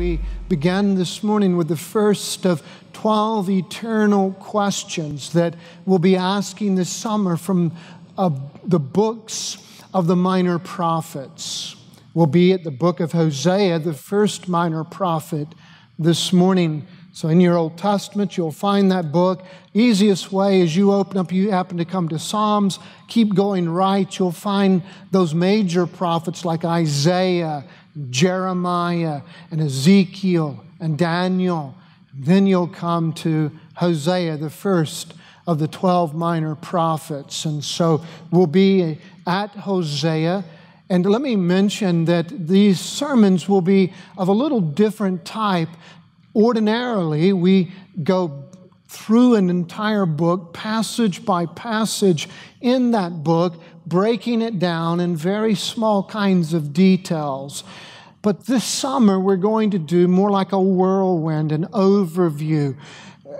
we began this morning with the first of 12 eternal questions that we'll be asking this summer from uh, the books of the minor prophets. We'll be at the book of Hosea, the first minor prophet, this morning. So, in your Old Testament, you'll find that book. Easiest way is you open up, you happen to come to Psalms, keep going right, you'll find those major prophets like Isaiah, Jeremiah, and Ezekiel, and Daniel. Then you'll come to Hosea, the first of the 12 minor prophets. And so we'll be at Hosea. And let me mention that these sermons will be of a little different type Ordinarily, we go through an entire book, passage by passage in that book, breaking it down in very small kinds of details. But this summer, we're going to do more like a whirlwind, an overview.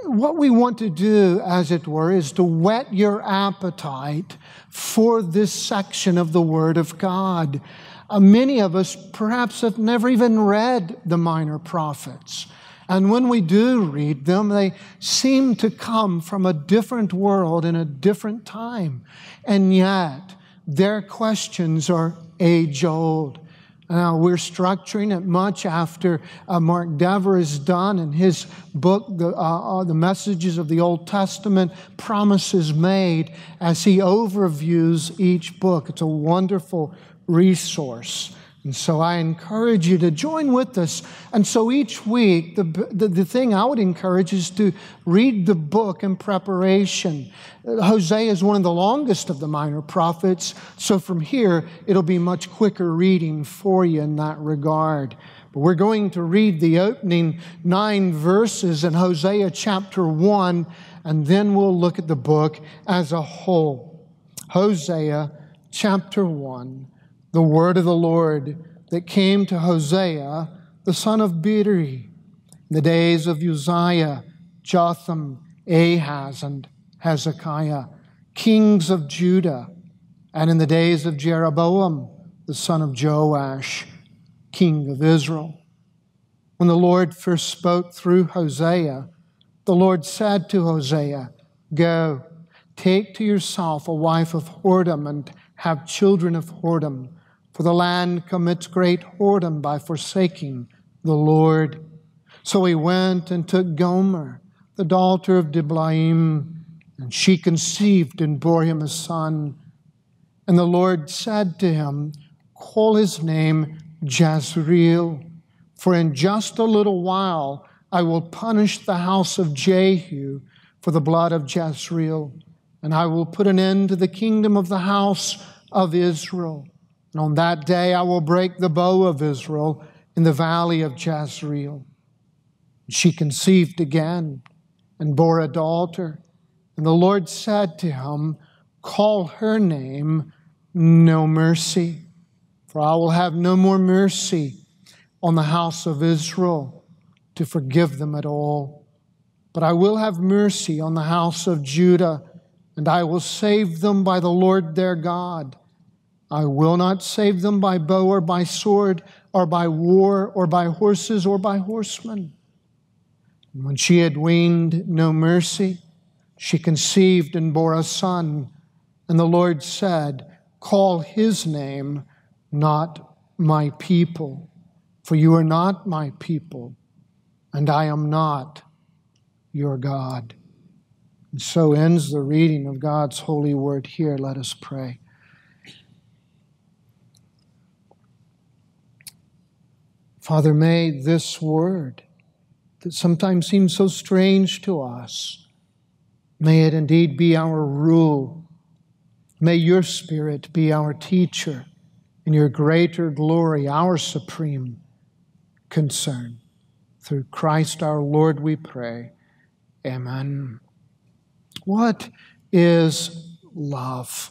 What we want to do, as it were, is to whet your appetite for this section of the Word of God. Uh, many of us perhaps have never even read the minor prophets. And when we do read them, they seem to come from a different world in a different time. And yet, their questions are age old. Now, we're structuring it much after uh, Mark Dever is done in his book, the, uh, uh, the Messages of the Old Testament, Promises Made, as he overviews each book. It's a wonderful resource. And so I encourage you to join with us. And so each week, the, the, the, thing I would encourage is to read the book in preparation. Hosea is one of the longest of the minor prophets. So from here, it'll be much quicker reading for you in that regard. But we're going to read the opening nine verses in Hosea chapter 1, and then we'll look at the book as a whole. Hosea chapter 1 the word of the Lord that came to Hosea, the son of Beeri, in the days of Uzziah, Jotham, Ahaz, and Hezekiah, kings of Judah, and in the days of Jeroboam, the son of Joash, king of Israel. When the Lord first spoke through Hosea, the Lord said to Hosea, Go, take to yourself a wife of whoredom and have children of whoredom for the land commits great whoredom by forsaking the Lord. So he went and took Gomer, the daughter of Diblaim, and she conceived and bore him a son. And the Lord said to him, Call his name Jezreel, for in just a little while I will punish the house of Jehu for the blood of Jezreel, and I will put an end to the kingdom of the house of Israel. And on that day I will break the bow of Israel in the valley of Jezreel. She conceived again and bore a daughter. And the Lord said to him, Call her name No Mercy, for I will have no more mercy on the house of Israel to forgive them at all. But I will have mercy on the house of Judah, and I will save them by the Lord their God I will not save them by bow or by sword or by war or by horses or by horsemen. And when she had weaned no mercy, she conceived and bore a son. And the Lord said, Call his name not my people, for you are not my people, and I am not your God. And so ends the reading of God's holy word here. Let us pray. Father, may this word that sometimes seems so strange to us, may it indeed be our rule. May your Spirit be our teacher and your greater glory, our supreme concern. Through Christ our Lord, we pray. Amen. What is love?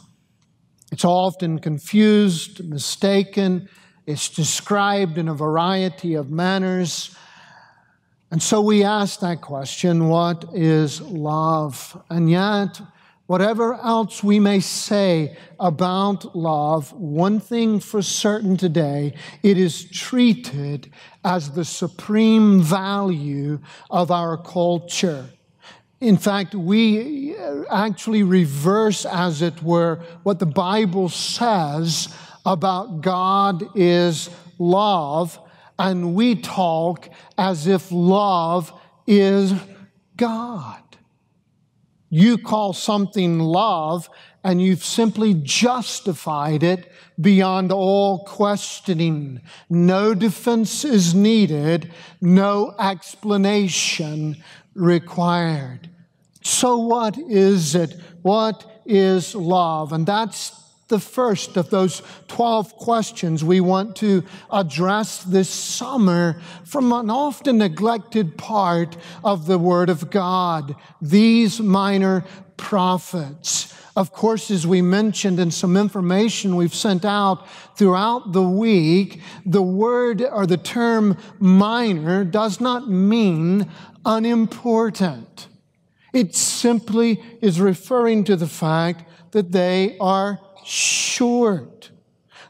It's often confused, mistaken, it's described in a variety of manners. And so we ask that question what is love? And yet, Whatever else we may say about love, one thing for certain today, it is treated as the supreme value of our culture. In fact, we actually reverse, as it were, what the Bible says about God is love, and we talk as if love is God. You call something love, and you've simply justified it beyond all questioning. No defense is needed, no explanation required. So, what is it? What is love? And that's the first of those 12 questions we want to address this summer from an often neglected part of the Word of God, these minor prophets. Of course, as we mentioned in some information we've sent out throughout the week, the word or the term minor does not mean unimportant. It simply is referring to the fact that they are short.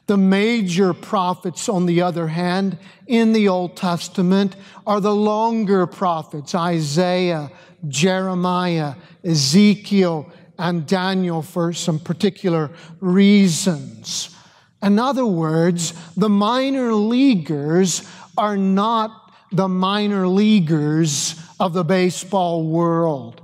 The major prophets, on the other hand, in the Old Testament are the longer prophets Isaiah, Jeremiah, Ezekiel, and Daniel for some particular reasons. In other words, the minor leaguers are not the minor leaguers of the baseball world.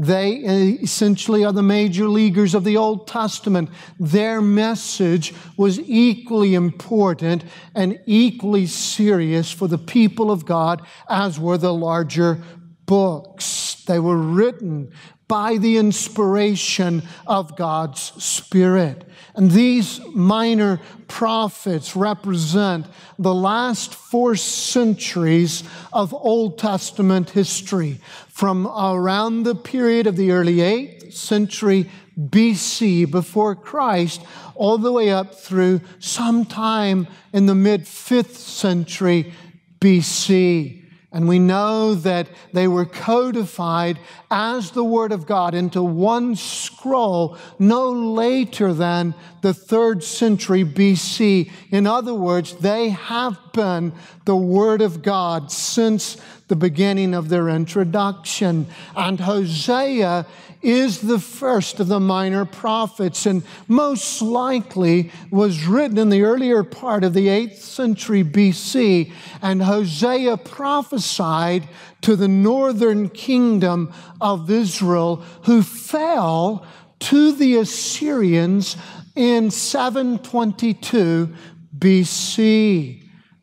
They essentially are the major leaguers of the Old Testament. Their message was equally important and equally serious for the people of God as were the larger books. They were written by the inspiration of God's Spirit. And these minor prophets represent the last four centuries of Old Testament history, from around the period of the early 8th century BC before Christ, all the way up through sometime in the mid 5th century BC. And we know that they were codified as the Word of God into one scroll no later than the third century BC. In other words, they have been the Word of God since the beginning of their introduction. And Hosea is the first of the minor prophets and most likely was written in the earlier part of the 8th century BC. And Hosea prophesied to the northern kingdom of Israel who fell to the Assyrians in 722 BC.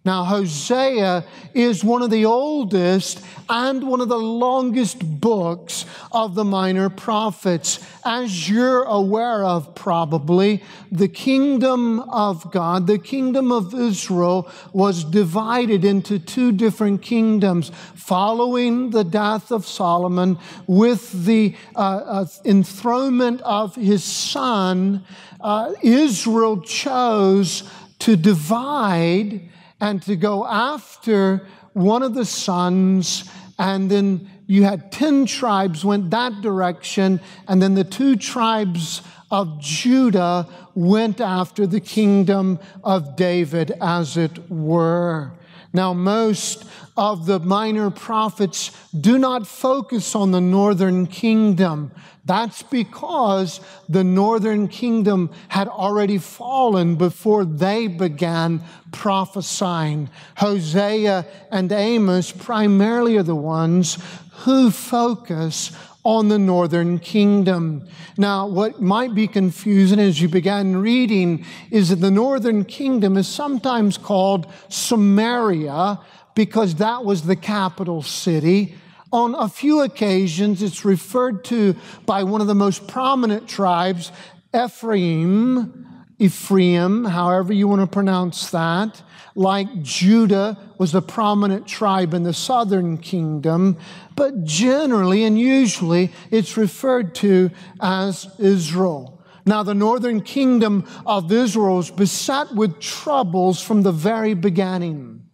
Now, Hosea is one of the oldest and one of the longest books of the minor prophets. As you're aware of, probably, the kingdom of God, the kingdom of Israel, was divided into two different kingdoms following the death of Solomon with the uh, uh, enthronement of his son. Uh, Israel chose to divide and to go after one of the sons and then you had 10 tribes went that direction and then the two tribes of Judah went after the kingdom of David as it were now, most of the minor prophets do not focus on the northern kingdom. That's because the northern kingdom had already fallen before they began prophesying. Hosea and Amos primarily are the ones who focus on the northern kingdom. Now, what might be confusing as you began reading is that the northern kingdom is sometimes called Samaria because that was the capital city. On a few occasions, it's referred to by one of the most prominent tribes, Ephraim, Ephraim, however you want to pronounce that like Judah was a prominent tribe in the southern kingdom, but generally and usually it's referred to as Israel. Now, the northern kingdom of Israel was beset with troubles from the very beginning.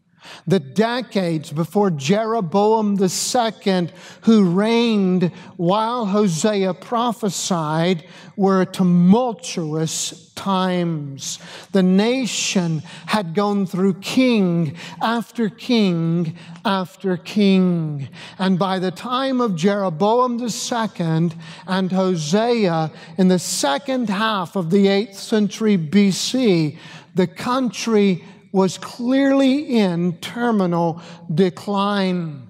The decades before Jeroboam II, who reigned while Hosea prophesied, were tumultuous times. The nation had gone through king after king after king. And by the time of Jeroboam II and Hosea in the second half of the 8th century BC, the country was clearly in terminal decline.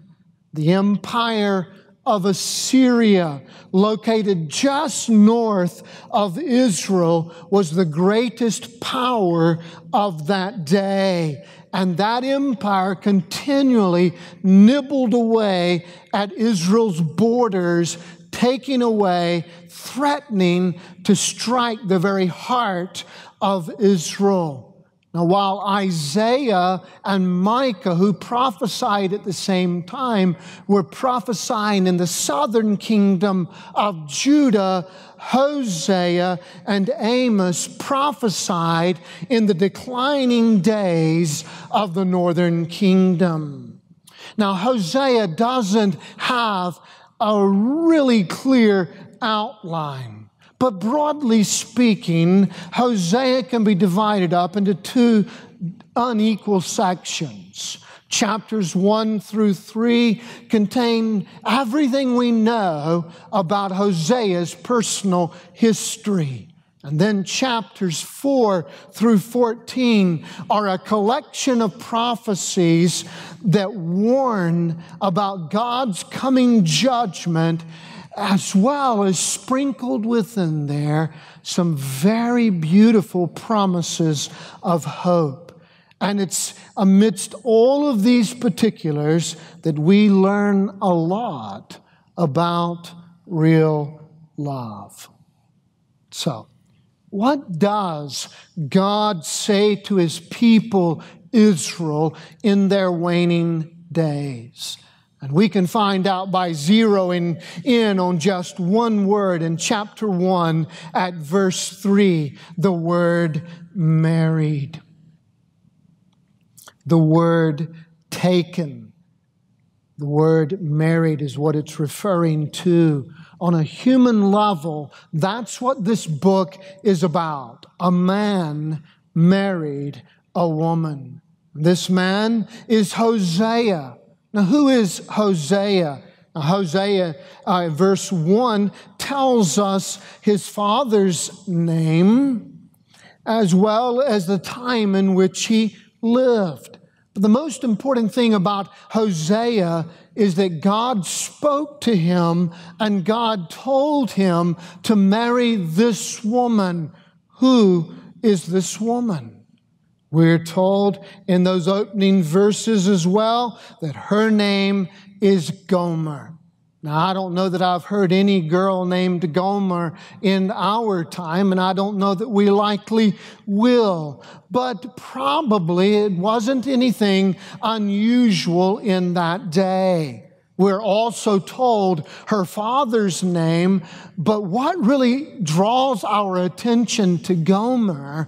The empire of Assyria, located just north of Israel, was the greatest power of that day. And that empire continually nibbled away at Israel's borders, taking away, threatening to strike the very heart of Israel. Now, while Isaiah and Micah, who prophesied at the same time, were prophesying in the southern kingdom of Judah, Hosea and Amos prophesied in the declining days of the northern kingdom. Now, Hosea doesn't have a really clear outline. But broadly speaking, Hosea can be divided up into two unequal sections. Chapters 1 through 3 contain everything we know about Hosea's personal history. And then chapters 4 through 14 are a collection of prophecies that warn about God's coming judgment as well as sprinkled within there some very beautiful promises of hope. And it's amidst all of these particulars that we learn a lot about real love. So, what does God say to his people, Israel, in their waning days? And we can find out by zeroing in on just one word in chapter 1 at verse 3 the word married. The word taken. The word married is what it's referring to. On a human level, that's what this book is about. A man married a woman. This man is Hosea. Now, who is Hosea? Now, Hosea, uh, verse 1, tells us his father's name as well as the time in which he lived. But the most important thing about Hosea is that God spoke to him and God told him to marry this woman. Who is this woman? We're told in those opening verses as well that her name is Gomer. Now, I don't know that I've heard any girl named Gomer in our time, and I don't know that we likely will. But probably it wasn't anything unusual in that day. We're also told her father's name, but what really draws our attention to Gomer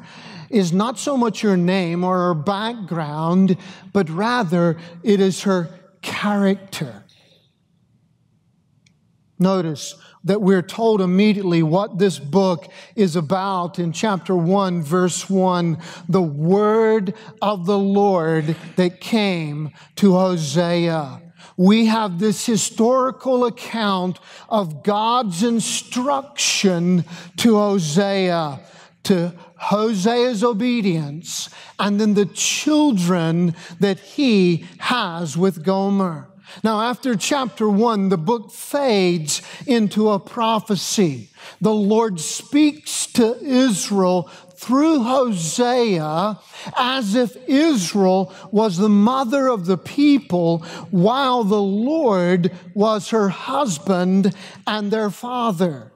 is not so much her name or her background, but rather it is her character. Notice that we're told immediately what this book is about in chapter 1, verse 1 the word of the Lord that came to Hosea. We have this historical account of God's instruction to Hosea to Hosea's obedience and then the children that he has with Gomer. Now, after chapter one, the book fades into a prophecy. The Lord speaks to Israel through Hosea as if Israel was the mother of the people while the Lord was her husband and their father.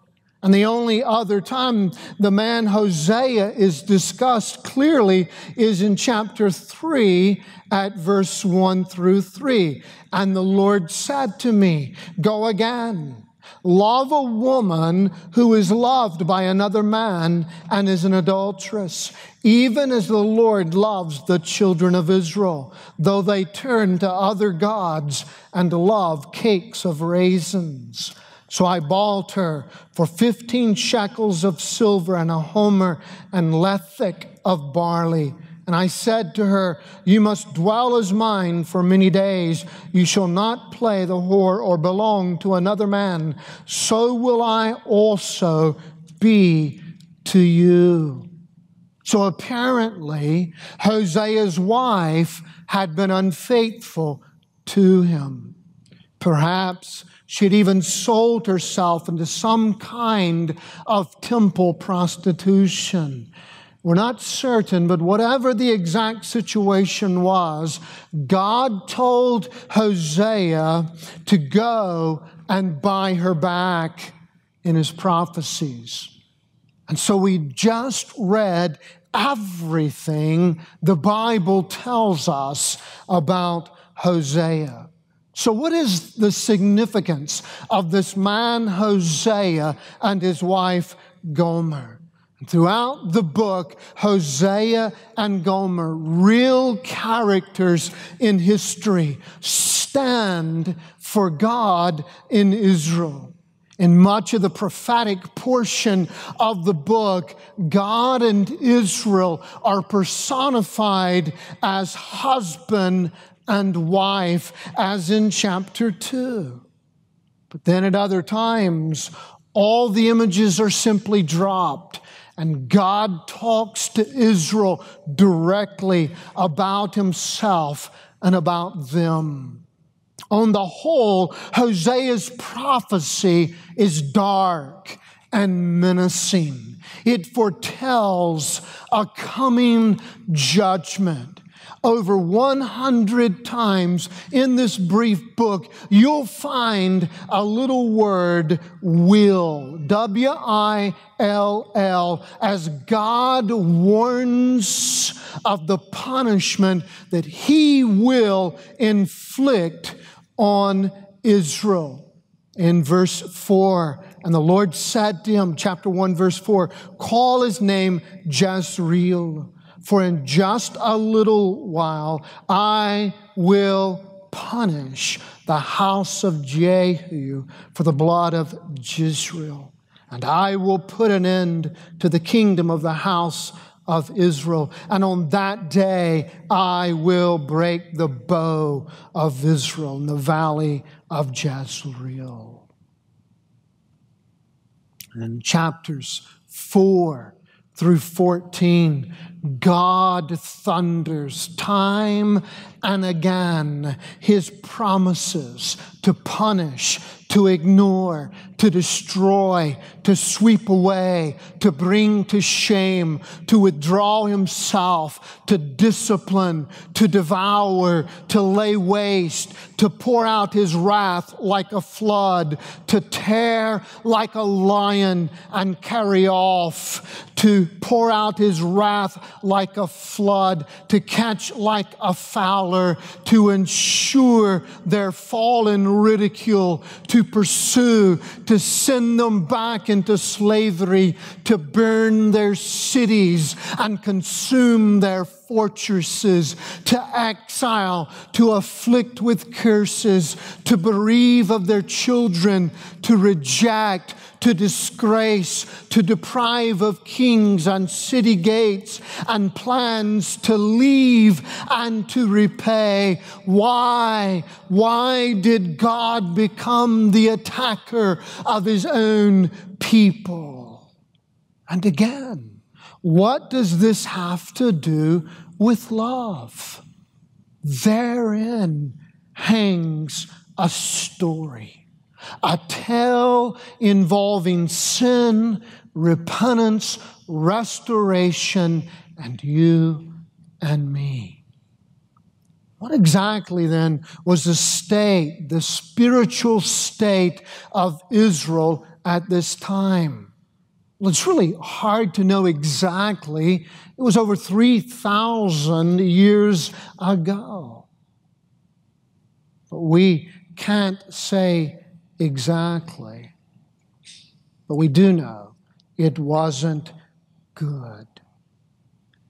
And the only other time the man Hosea is discussed clearly is in chapter 3 at verse 1 through 3. And the Lord said to me, Go again Love a woman who is loved by another man and is an adulteress, even as the Lord loves the children of Israel, though they turn to other gods and love cakes of raisins. So I bought her for 15 shekels of silver and a homer and lethech of barley. And I said to her, You must dwell as mine for many days. You shall not play the whore or belong to another man. So will I also be to you. So apparently, Hosea's wife had been unfaithful to him. Perhaps she'd even sold herself into some kind of temple prostitution. We're not certain, but whatever the exact situation was, God told Hosea to go and buy her back in his prophecies. And so we just read everything the Bible tells us about Hosea. So, what is the significance of this man, Hosea, and his wife, Gomer? Throughout the book, Hosea and Gomer, real characters in history, stand for God in Israel. In much of the prophetic portion of the book, God and Israel are personified as husband and wife, as in chapter 2. But then at other times, all the images are simply dropped, and God talks to Israel directly about himself and about them. On the whole, Hosea's prophecy is dark and menacing. It foretells a coming judgment over 100 times in this brief book, you'll find a little word will, W I L L, as God warns of the punishment that He will inflict on Israel. In verse 4, and the Lord said to him, chapter 1, verse 4, call his name Jezreel for in just a little while I will punish the house of Jehu for the blood of Jezreel. And I will put an end to the kingdom of the house of Israel. And on that day, I will break the bow of Israel in the valley of Jezreel. And in chapters 4 through 14, God thunders time and again his promises to punish, to ignore, to destroy, to sweep away, to bring to shame, to withdraw himself, to discipline, to devour, to lay waste, to pour out his wrath like a flood, to tear like a lion and carry off, to pour out his wrath like a flood, to catch like a fowler, to ensure their fall in ridicule, to pursue, to send them back into slavery, to burn their cities and consume their fortresses, to exile, to afflict with curses, to bereave of their children, to reject, to disgrace, to deprive of kings and city gates, and plans to leave and to repay. Why? Why did God become the attacker of his own people? And again, what does this have to do with love? Therein hangs a story, a tale involving sin, repentance, restoration, and you and me. What exactly then was the state, the spiritual state of Israel at this time? Well, it's really hard to know exactly. It was over 3,000 years ago. But we can't say exactly. But we do know it wasn't good.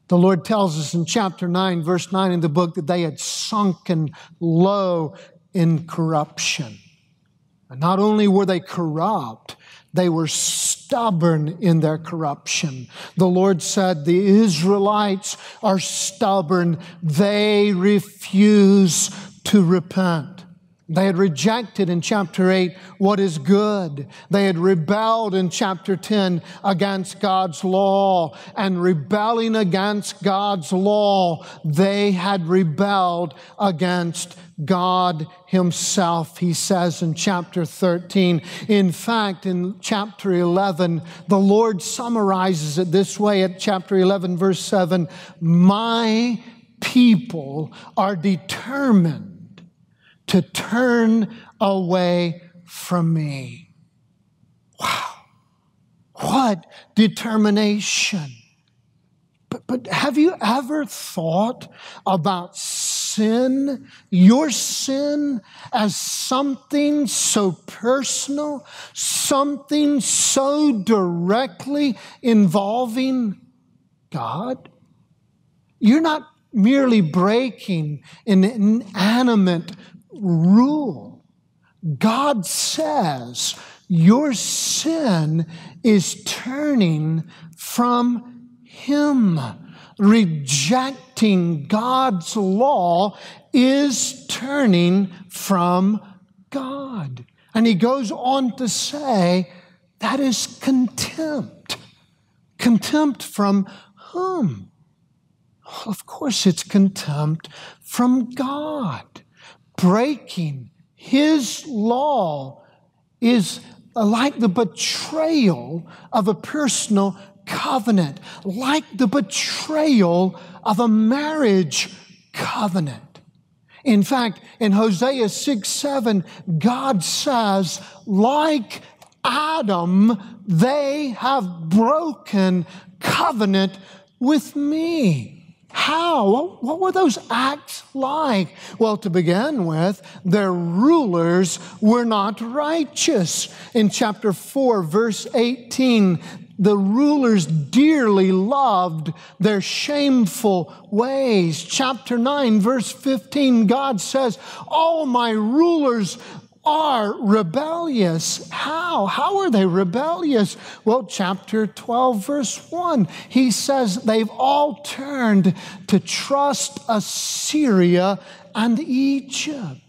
The Lord tells us in chapter 9, verse 9 in the book, that they had sunken low in corruption. And not only were they corrupt, they were stubborn in their corruption. The Lord said, The Israelites are stubborn. They refuse to repent. They had rejected in chapter 8 what is good. They had rebelled in chapter 10 against God's law. And rebelling against God's law, they had rebelled against God Himself, he says in chapter 13. In fact, in chapter 11, the Lord summarizes it this way at chapter 11, verse 7 My people are determined to turn away from me. Wow. What determination. But, but have you ever thought about sin, your sin, as something so personal, something so directly involving God? You're not merely breaking an inanimate rule. God says your sin is turning from Him. Rejecting God's law is turning from God. And he goes on to say that is contempt. Contempt from whom? Of course, it's contempt from God breaking his law is like the betrayal of a personal covenant, like the betrayal of a marriage covenant. In fact, in Hosea 6 7, God says, like Adam, they have broken covenant with me. How? What were those acts like? Well, to begin with, their rulers were not righteous. In chapter 4, verse 18, the rulers dearly loved their shameful ways. Chapter 9, verse 15, God says, All my rulers are rebellious. How? How are they rebellious? Well, chapter 12, verse 1, he says they've all turned to trust Assyria and Egypt.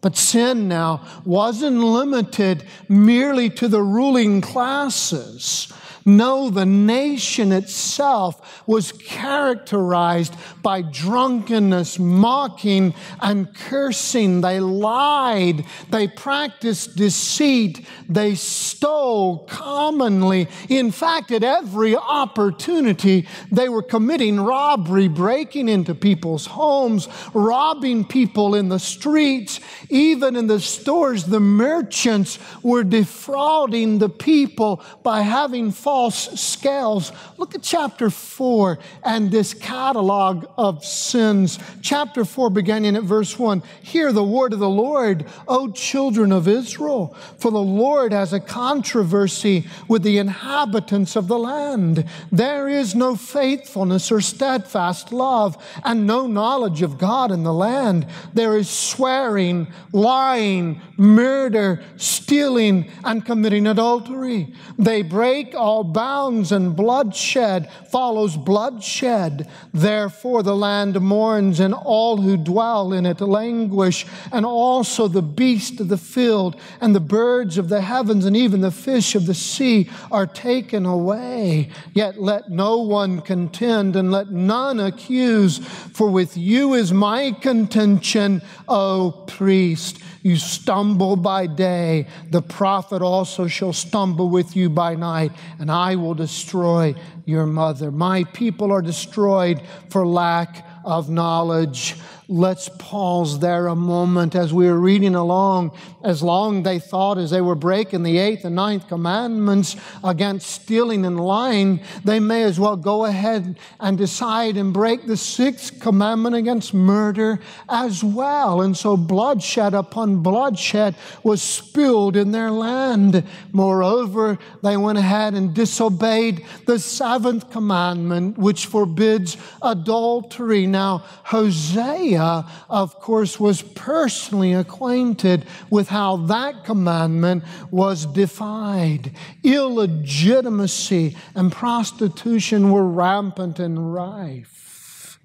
But sin now wasn't limited merely to the ruling classes. No, the nation itself was characterized by drunkenness, mocking, and cursing. They lied, they practiced deceit, they stole commonly. In fact, at every opportunity, they were committing robbery, breaking into people's homes, robbing people in the streets, even in the stores. The merchants were defrauding the people by having false scales. Look at chapter 4 and this catalog of sins. Chapter 4, beginning at verse 1 Hear the word of the Lord, O children of Israel, for the Lord has a controversy with the inhabitants of the land. There is no faithfulness or steadfast love, and no knowledge of God in the land. There is swearing, lying, murder, stealing, and committing adultery. They break all all bounds and bloodshed follows bloodshed. Therefore, the land mourns, and all who dwell in it languish, and also the beast of the field, and the birds of the heavens, and even the fish of the sea are taken away. Yet let no one contend, and let none accuse, for with you is my contention, O priest. You stumble by day, the prophet also shall stumble with you by night, and I will destroy your mother. My people are destroyed for lack of knowledge let's pause there a moment as we were reading along. As long they thought as they were breaking the eighth and ninth commandments against stealing and lying, they may as well go ahead and decide and break the sixth commandment against murder as well. And so bloodshed upon bloodshed was spilled in their land. Moreover, they went ahead and disobeyed the seventh commandment, which forbids adultery. Now, Hosea of course, was personally acquainted with how that commandment was defied. Illegitimacy and prostitution were rampant and rife.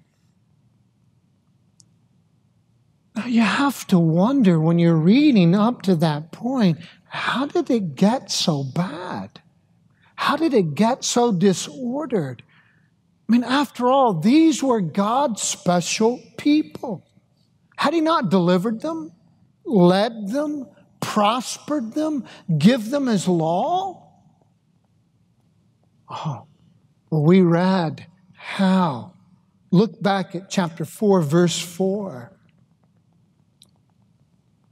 Now, you have to wonder when you're reading up to that point how did it get so bad? How did it get so disordered? I mean, after all, these were God's special people. Had He not delivered them, led them, prospered them, give them His law? Oh, well, we read how. Look back at chapter 4, verse 4.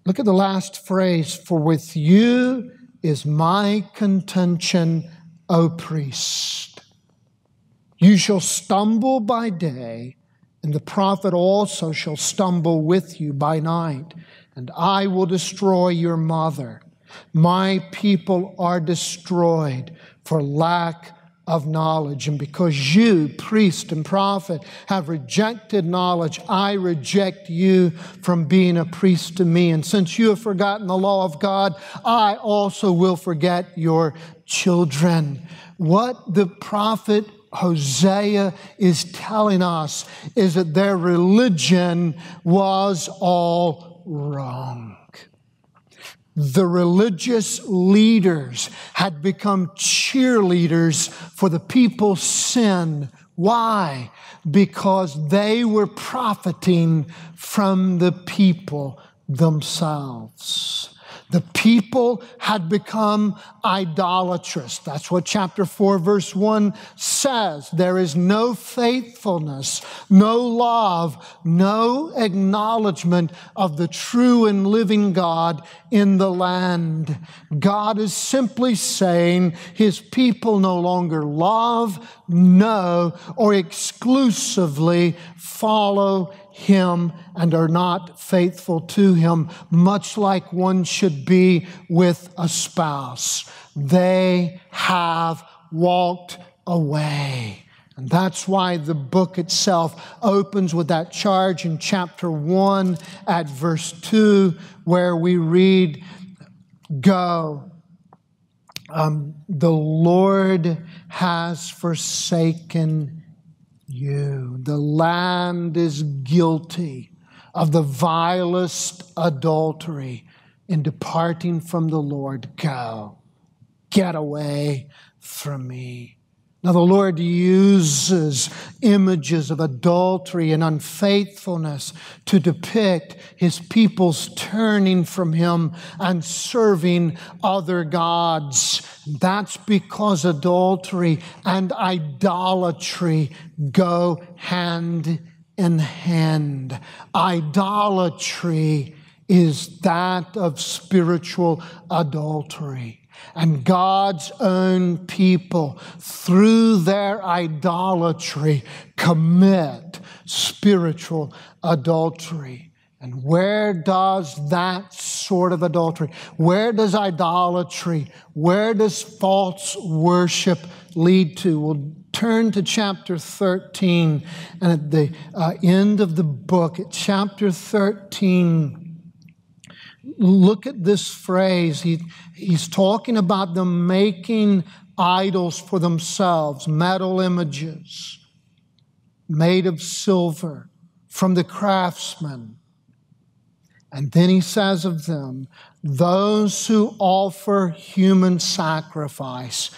Look at the last phrase For with you is my contention, O priest. You shall stumble by day, and the prophet also shall stumble with you by night, and I will destroy your mother. My people are destroyed for lack of knowledge. And because you, priest and prophet, have rejected knowledge, I reject you from being a priest to me. And since you have forgotten the law of God, I also will forget your children. What the prophet Hosea is telling us is that their religion was all wrong. The religious leaders had become cheerleaders for the people's sin. Why? Because they were profiting from the people themselves. The people had become idolatrous. That's what chapter 4, verse 1 says. There is no faithfulness, no love, no acknowledgement of the true and living God in the land. God is simply saying his people no longer love, know, or exclusively follow him and are not faithful to him, much like one should be with a spouse. They have walked away. And that's why the book itself opens with that charge in chapter 1 at verse 2, where we read, Go. Um, the Lord has forsaken you. The land is guilty of the vilest adultery in departing from the Lord. Go, get away from me. Now, the Lord uses images of adultery and unfaithfulness to depict his people's turning from him and serving other gods. That's because adultery and idolatry go hand in hand. Idolatry is that of spiritual adultery. And God's own people, through their idolatry, commit spiritual adultery. And where does that sort of adultery, where does idolatry, where does false worship lead to? We'll turn to chapter 13. And at the uh, end of the book, at chapter 13, look at this phrase. He, he's talking about them making idols for themselves, metal images made of silver from the craftsman. And then he says of them, those who offer human sacrifice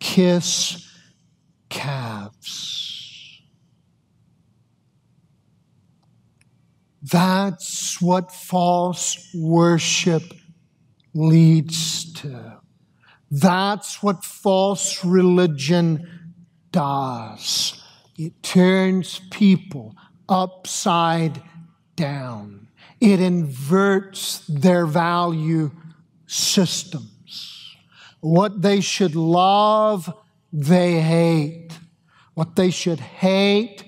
kiss calves. That's what false worship leads to. That's what false religion does. It turns people upside down. It inverts their value systems. What they should love, they hate. What they should hate,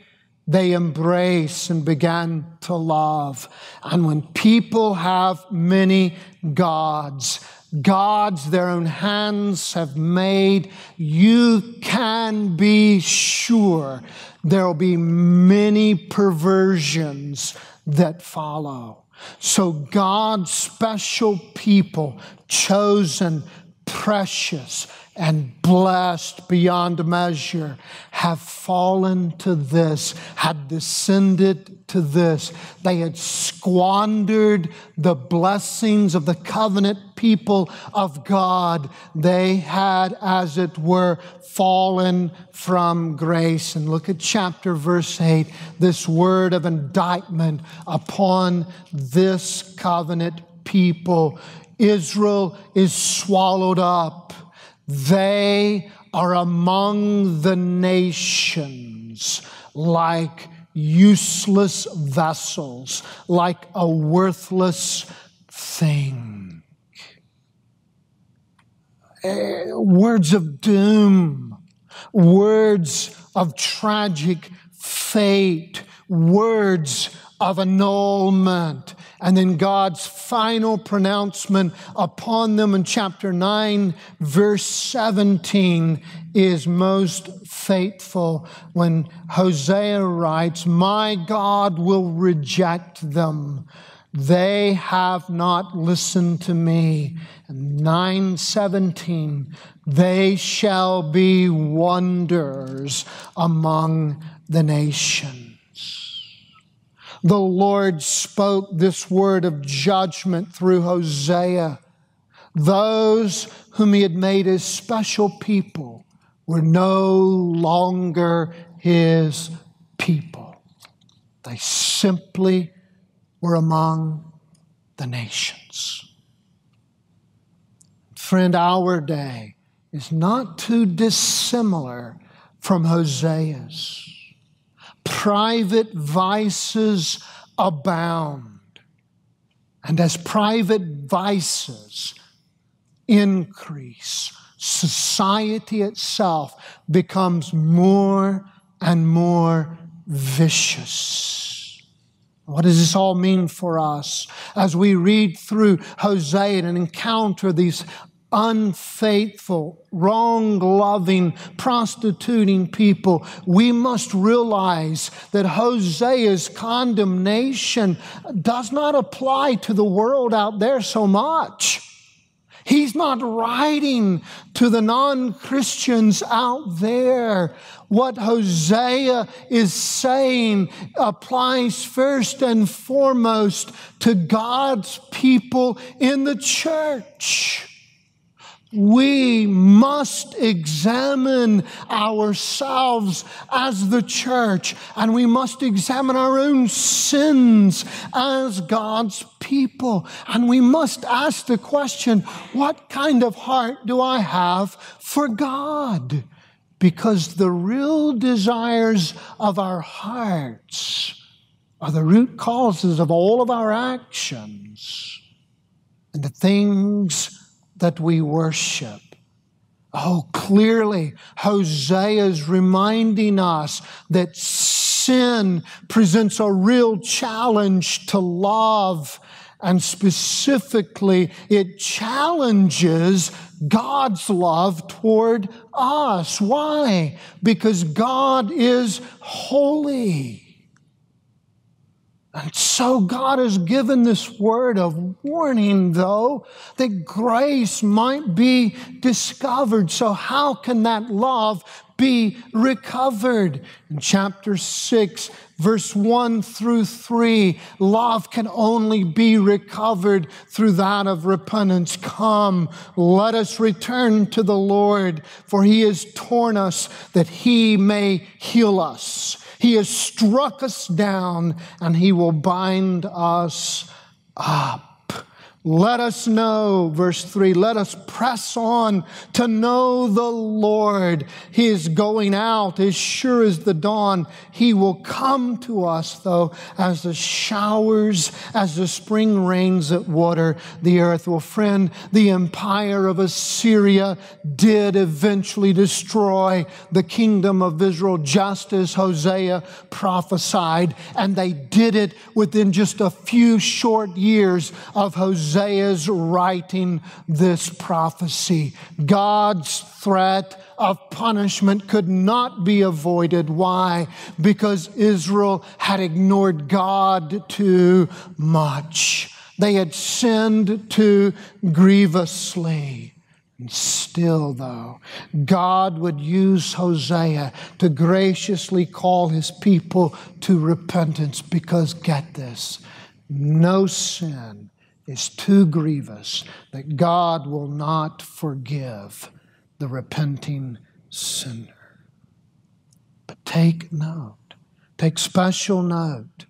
they embrace and began to love. And when people have many gods, gods their own hands have made, you can be sure there will be many perversions that follow. So God's special people, chosen, precious, and blessed beyond measure have fallen to this, had descended to this. They had squandered the blessings of the covenant people of God. They had, as it were, fallen from grace. And look at chapter verse 8 this word of indictment upon this covenant people. Israel is swallowed up they are among the nations like useless vessels, like a worthless thing. Uh, words of doom, words of tragic fate, words of annulment, and then God's final pronouncement upon them in chapter 9, verse 17 is most faithful when Hosea writes, My God will reject them. They have not listened to me. And 917, they shall be wonders among the nations the Lord spoke this word of judgment through Hosea. Those whom he had made his special people were no longer his people. They simply were among the nations. Friend, our day is not too dissimilar from Hosea's private vices abound. And as private vices increase, society itself becomes more and more vicious. What does this all mean for us as we read through Hosea and encounter these unfaithful, wrong loving, prostituting people, we must realize that Hosea's condemnation does not apply to the world out there so much. He's not writing to the non Christians out there. What Hosea is saying applies first and foremost to God's people in the church we must examine ourselves as the church and we must examine our own sins as God's people. And we must ask the question what kind of heart do I have for God? Because the real desires of our hearts are the root causes of all of our actions and the things that we worship. Oh, clearly, Hosea is reminding us that sin presents a real challenge to love. And specifically, it challenges God's love toward us. Why? Because God is holy. And so God has given this word of warning, though, that grace might be discovered. So, how can that love be recovered? In chapter 6, verse 1 through 3, love can only be recovered through that of repentance. Come, let us return to the Lord, for he has torn us that he may heal us. He has struck us down and He will bind us up. Let us know, verse 3, let us press on to know the Lord. He is going out as sure as the dawn. He will come to us, though, as the showers, as the spring rains that water the earth. Well, friend, the empire of Assyria did eventually destroy the kingdom of Israel, just as Hosea prophesied, and they did it within just a few short years of Hosea Hosea's writing this prophecy. God's threat of punishment could not be avoided. Why? Because Israel had ignored God too much. They had sinned too grievously. And still, though, God would use Hosea to graciously call his people to repentance because, get this, no sin is too grievous that God will not forgive the repenting sinner. But take note, take special note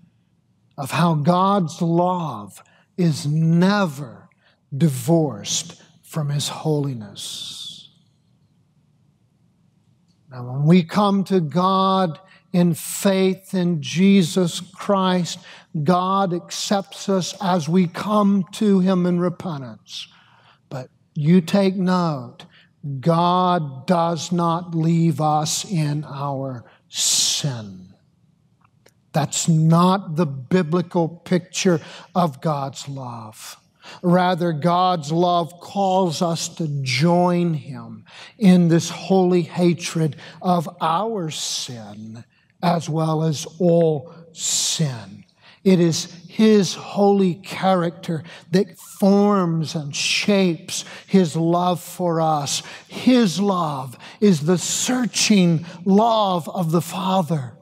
of how God's love is never divorced from His holiness. Now, when we come to God in faith in Jesus Christ, God accepts us as we come to Him in repentance. But you take note, God does not leave us in our sin. That's not the biblical picture of God's love. Rather, God's love calls us to join Him in this holy hatred of our sin as well as all sin. It is His holy character that forms and shapes His love for us. His love is the searching love of the Father,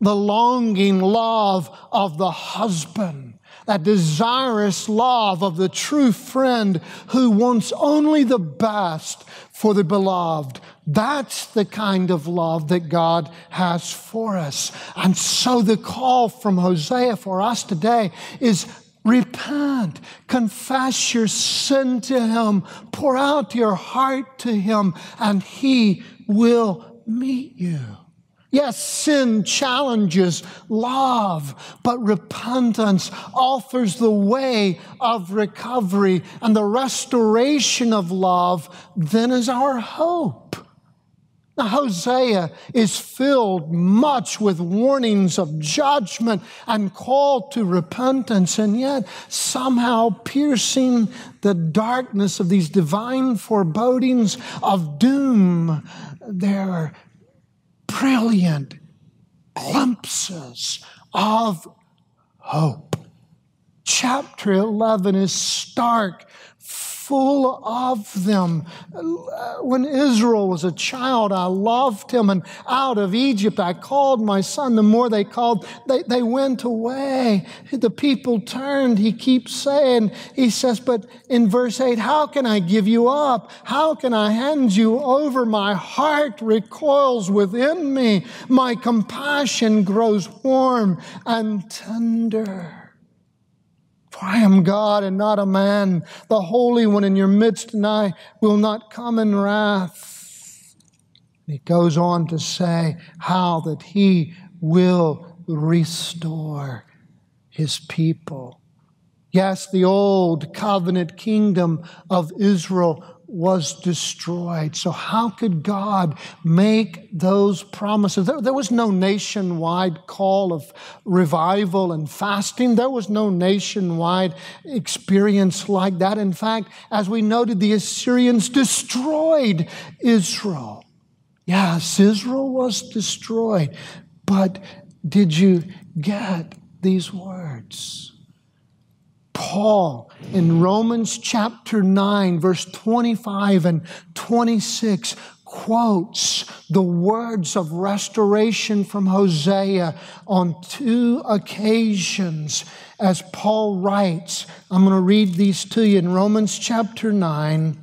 the longing love of the husband, that desirous love of the true friend who wants only the best for the beloved. That's the kind of love that God has for us. And so the call from Hosea for us today is repent, confess your sin to Him, pour out your heart to Him, and He will meet you. Yes, sin challenges love, but repentance offers the way of recovery and the restoration of love, then is our hope. Now, Hosea is filled much with warnings of judgment and call to repentance, and yet somehow piercing the darkness of these divine forebodings of doom, there brilliant glimpses of hope. Chapter 11 is stark full of them. When Israel was a child, I loved him, and out of Egypt I called my son. The more they called, they, they went away. The people turned, he keeps saying. He says, but in verse 8, how can I give you up? How can I hand you over? My heart recoils within me. My compassion grows warm and tender. For I am God and not a man, the Holy One in your midst, and I will not come in wrath. He goes on to say how that he will restore his people. Yes, the old covenant kingdom of Israel was destroyed. So, how could God make those promises? There, there, was no nationwide call of revival and fasting. There was no nationwide experience like that. In fact, as we noted, the Assyrians destroyed Israel. Yes, Israel was destroyed. But did you get these words? Paul in Romans chapter 9, verse 25 and 26 quotes the words of restoration from Hosea on two occasions as Paul writes. I'm going to read these to you in Romans chapter 9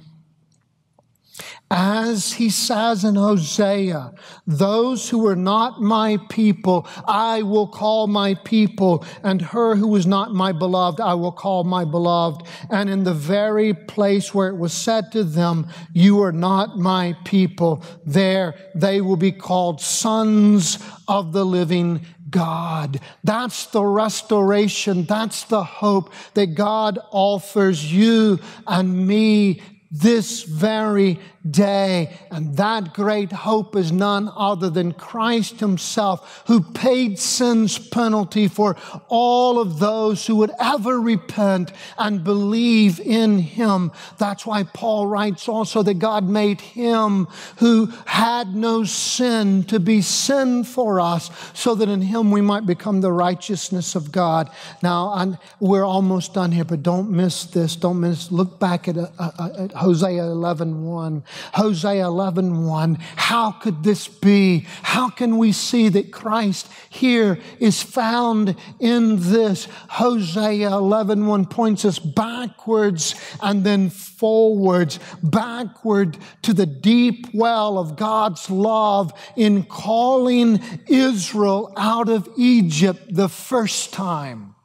As he says in Hosea, those who are not my people, I will call my people, and her who is not my beloved, I will call my beloved. And in the very place where it was said to them, You are not my people, there they will be called sons of the living God. That's the restoration. That's the hope that God offers you and me this very day. And that great hope is none other than Christ Himself, who paid sin's penalty for all of those who would ever repent and believe in Him. That's why Paul writes also that God made Him who had no sin to be sin for us, so that in Him we might become the righteousness of God. Now, we're almost done here, but don't miss this. Don't miss. Look back at, uh, uh, at Hosea 11 1. Hosea 11 1. How could this be? How can we see that Christ here is found in this? Hosea 11 1 points us backwards and then forwards, backward to the deep well of God's love in calling Israel out of Egypt the first time.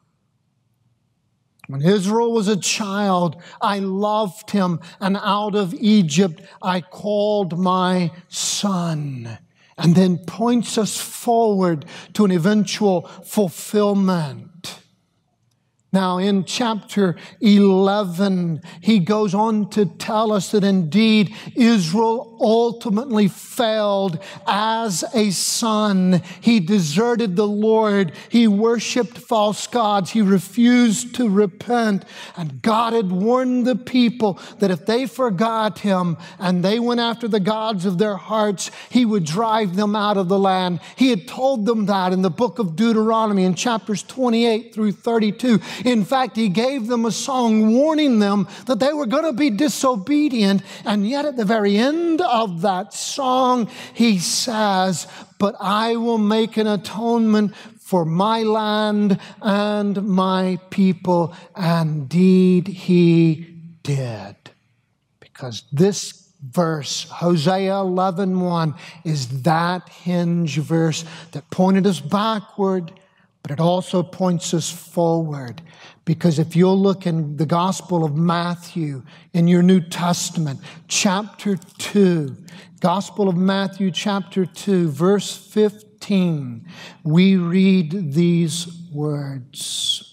When Israel was a child, I loved him, and out of Egypt I called my son. And then points us forward to an eventual fulfillment. Now, in chapter 11, he goes on to tell us that indeed Israel ultimately failed as a son. He deserted the Lord. He worshiped false gods. He refused to repent. And God had warned the people that if they forgot him and they went after the gods of their hearts, he would drive them out of the land. He had told them that in the book of Deuteronomy in chapters 28 through 32. In fact, he gave them a song warning them that they were going to be disobedient. And yet, at the very end of that song, he says, But I will make an atonement for my land and my people. And indeed, he did. Because this verse, Hosea 11 1, is that hinge verse that pointed us backward but it also points us forward. Because if you'll look in the Gospel of Matthew in your New Testament, chapter 2, Gospel of Matthew, chapter 2, verse 15, we read these words.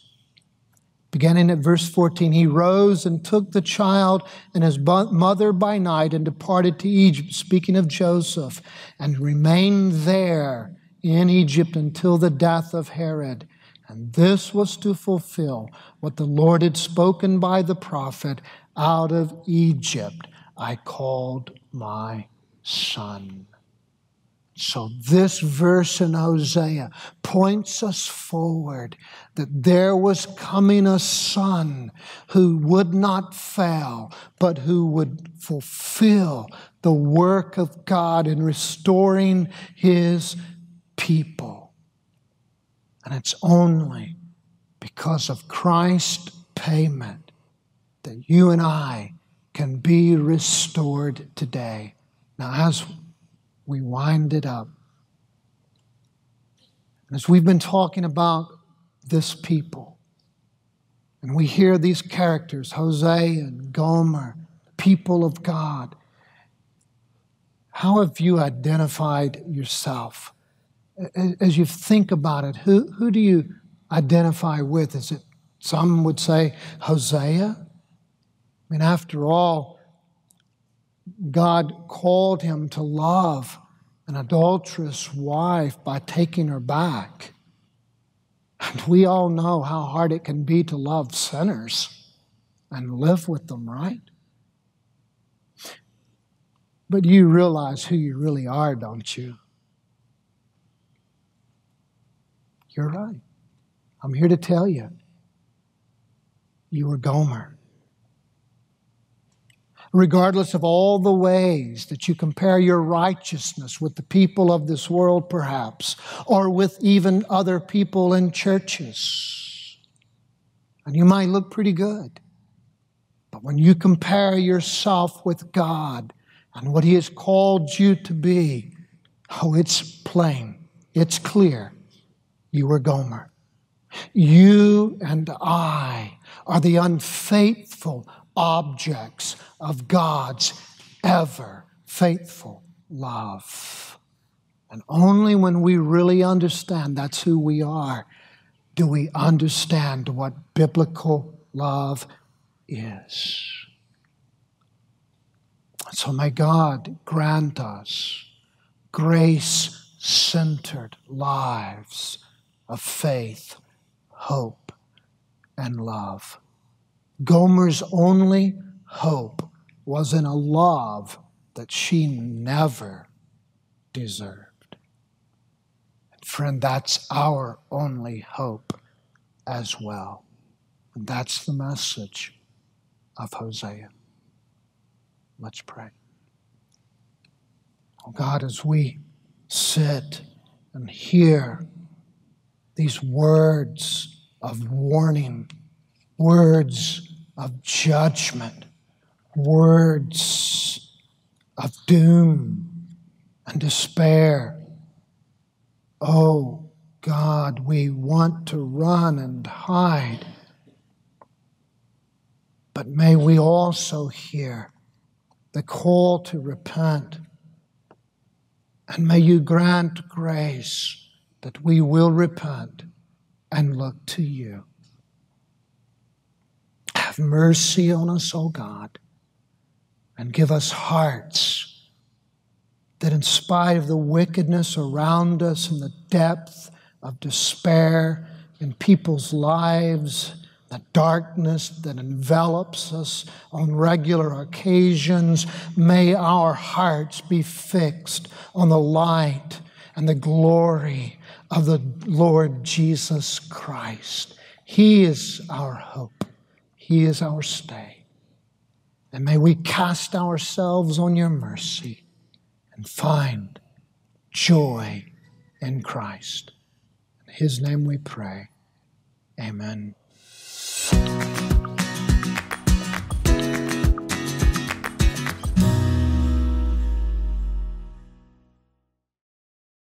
Beginning at verse 14, he rose and took the child and his mother by night and departed to Egypt, speaking of Joseph, and remained there in Egypt until the death of Herod. And this was to fulfill what the Lord had spoken by the prophet out of Egypt I called my son. So, this verse in Hosea points us forward that there was coming a son who would not fail, but who would fulfill the work of God in restoring his people. And it's only because of Christ's payment that you and I can be restored today. Now, as we wind it up, as we've been talking about this people, and we hear these characters, Hosea and Gomer, people of God, how have you identified yourself? As you think about it, who, who do you identify with? Is it, some would say, Hosea? I mean, after all, God called him to love an adulterous wife by taking her back. And we all know how hard it can be to love sinners and live with them, right? But you realize who you really are, don't you? You're right. I'm here to tell you. You were Gomer. Regardless of all the ways that you compare your righteousness with the people of this world, perhaps, or with even other people in churches, and you might look pretty good. But when you compare yourself with God, and what He has called you to be, oh, it's plain, it's clear. You are Gomer. You and I are the unfaithful objects of God's ever faithful love. And only when we really understand that's who we are do we understand what biblical love is. So may God grant us grace centered lives of faith, hope, and love. Gomer's only hope was in a love that she never deserved. And friend, that's our only hope as well. And that's the message of Hosea. Let's pray. Oh God, as we sit and hear these words of warning, words of judgment, words of doom and despair. Oh God, we want to run and hide. But may we also hear the call to repent. And may you grant grace that we will repent and look to you. Have mercy on us, O God, and give us hearts that, in spite of the wickedness around us and the depth of despair in people's lives, the darkness that envelops us on regular occasions, may our hearts be fixed on the light and the glory of the Lord Jesus Christ. He is our hope, He is our stay. And may we cast ourselves on your mercy and find joy in Christ. In His name we pray. Amen.